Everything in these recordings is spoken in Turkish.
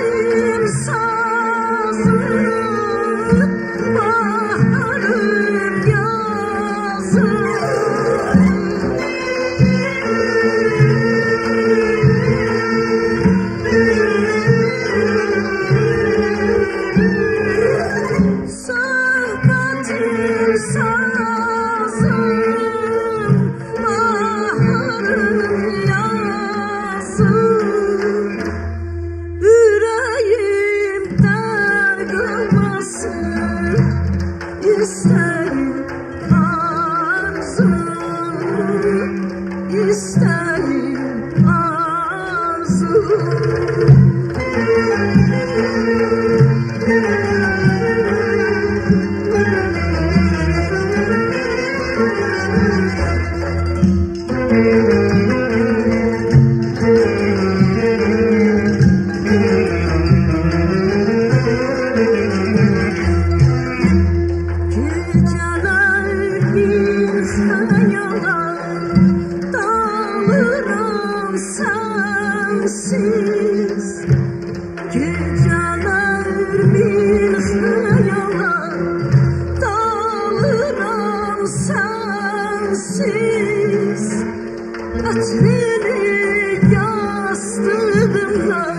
Ooh. sensiz Geceler bir hayala Dalıram sensiz Hatrini yastığımdan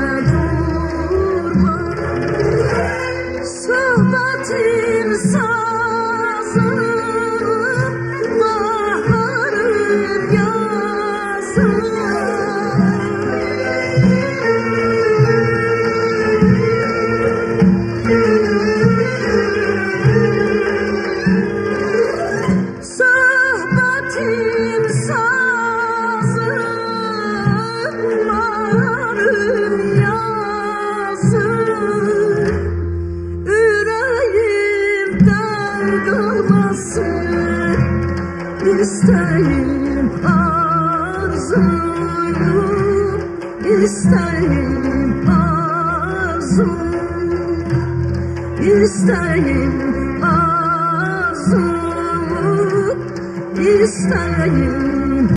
olmasın İsterim arzuyu İsterim arzuyu İsterim arzuyu İsterim